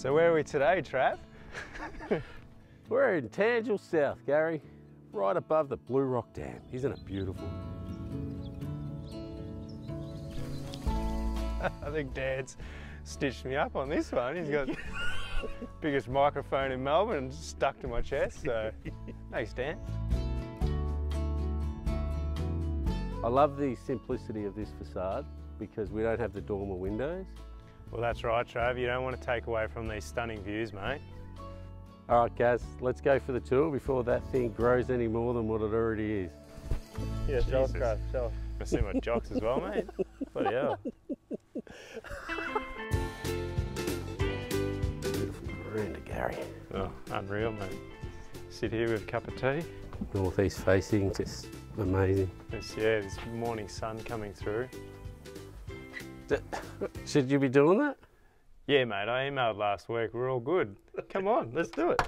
So where are we today, Trav? We're in Tanjil South, Gary, right above the Blue Rock Dam. Isn't it beautiful? I think Dad's stitched me up on this one. He's got biggest microphone in Melbourne stuck to my chest, so thanks, Dan. I love the simplicity of this facade because we don't have the dormer windows. Well, that's right, Trav. You don't want to take away from these stunning views, mate. All right, Gaz, let's go for the tour before that thing grows any more than what it already is. Yeah, show us, Trav, show us. I see my jocks as well, mate. Bloody hell. Beautiful veranda, Gary. Oh, unreal, mate. Sit here with a cup of tea. Northeast facing, just amazing. This, yeah, this morning sun coming through. Should you be doing that? Yeah, mate, I emailed last week. We're all good. Come on, let's do it.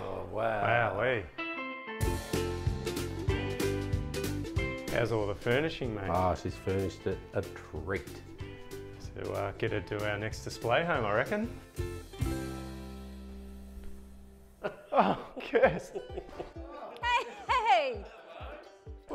Oh, wow. Wow, How's all the furnishing, mate? Oh, she's furnished it a treat. So uh, get her to our next display home, I reckon. oh, Kirst.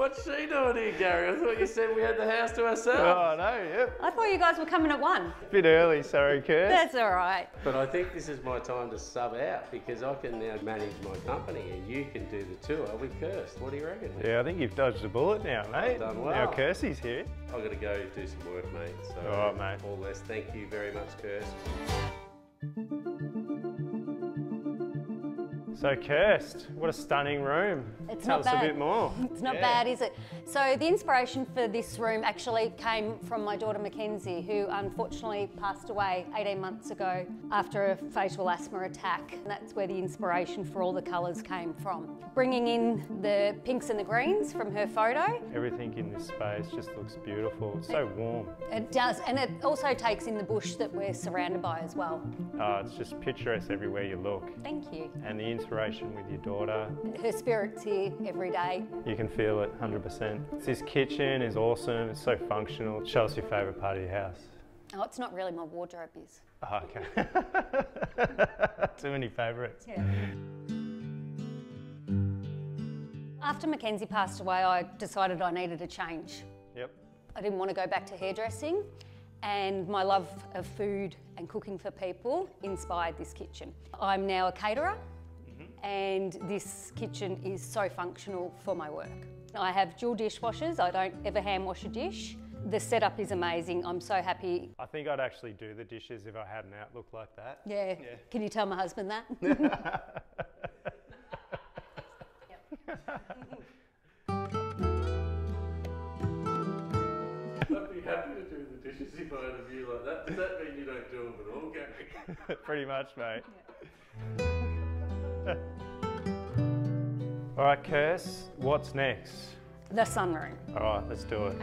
Hey, hey! What's she doing here, Gary? I thought you said we had the house to ourselves. Oh, no, yep. I thought you guys were coming at one. A Bit early, sorry, Kirst. That's all right. But I think this is my time to sub out because I can now manage my company and you can do the tour with Kirst. What do you reckon? Yeah, I think you've dodged a bullet now, mate. done well. Now Kirsty's here. I've got to go do some work, mate. So, All right, mate. All the best. Thank you very much, Kirst. So, Kirst, what a stunning room. It's Tell not us bad. a bit more. It's not Yeah. bad, is it? So the inspiration for this room actually came from my daughter Mackenzie, who unfortunately passed away 18 months ago after a fatal asthma attack. And that's where the inspiration for all the colours came from. Bringing in the pinks and the greens from her photo, Everything in this space just looks beautiful. It's so warm. it does, and it also takes in the bush that we're surrounded by as well. Oh, it's just picturesque everywhere you look. Thank you. And the inspiration with your daughter, Her spirit's here every day. you can feel it 100%. This kitchen is awesome. It's so functional. Show us your favourite part of your house. Oh, it's not really my wardrobe is. Oh, okay. Too many favourites. Yeah. After Mackenzie passed away, I decided I needed a change. Yep. I didn't want to go back to hairdressing, and my love of food and cooking for people inspired this kitchen. I'm now a caterer, and this kitchen is so functional for my work. I have dual dishwashers, I don't ever hand wash a dish. The setup is amazing, I'm so happy. I think I'd actually do the dishes if I had an outlook like that. Yeah, can you tell my husband that? I'd be happy to do the dishes if I had a view like that. Does that mean you don't do them at all, Gary? Pretty much, mate. All right, Kirst, what's next? the sunroom. All right, let's do it.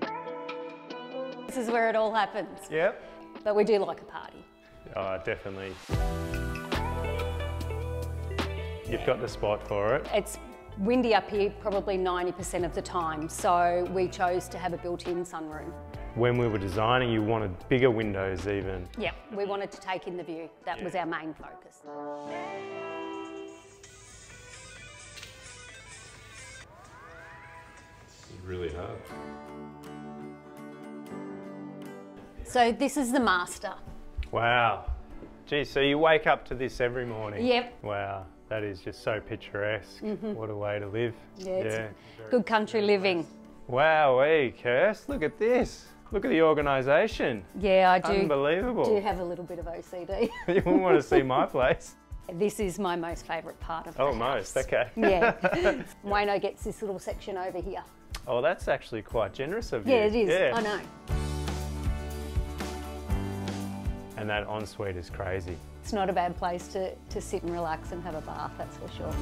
Okay. This is where it all happens. Yep. But we do like a party. Oh, definitely. You've got the spot for it. It's windy up here probably 90% of the time, so we chose to have a built-in sunroom. When we were designing, you wanted bigger windows even. Yep, we wanted to take in the view. That was our main focus. Really hard. So this is the master. Wow. Gee, so you wake up to this every morning? Yep. Wow, that is just so picturesque. Mm-hmm. What a way to live. Yeah, it's good country living. Wow, hey, Kirst, look at this. Look at the organisation. Yeah, I do, Unbelievable. do you have a little bit of OCD. you wouldn't want to see my place. this is my most favourite part of the Almost, house. okay. Yeah. Wayno gets this little section over here. Oh, that's actually quite generous of you. Yeah, it is. Yeah. I know. And that ensuite is crazy. It's not a bad place to, to sit and relax and have a bath, that's for sure.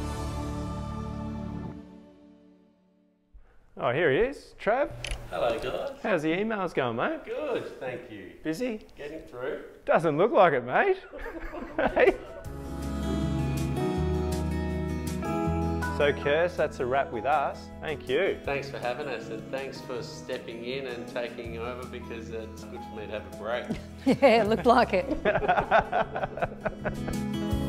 Oh, here he is. Trav, Hello, guys. how's the emails going, mate? Good, thank you. Busy? Getting through. Doesn't look like it, mate. hey? So, Kirst, that's a wrap with us. Thank you. Thanks for having us and thanks for stepping in and taking over because it's good for me to have a break. Yeah, it looked like it.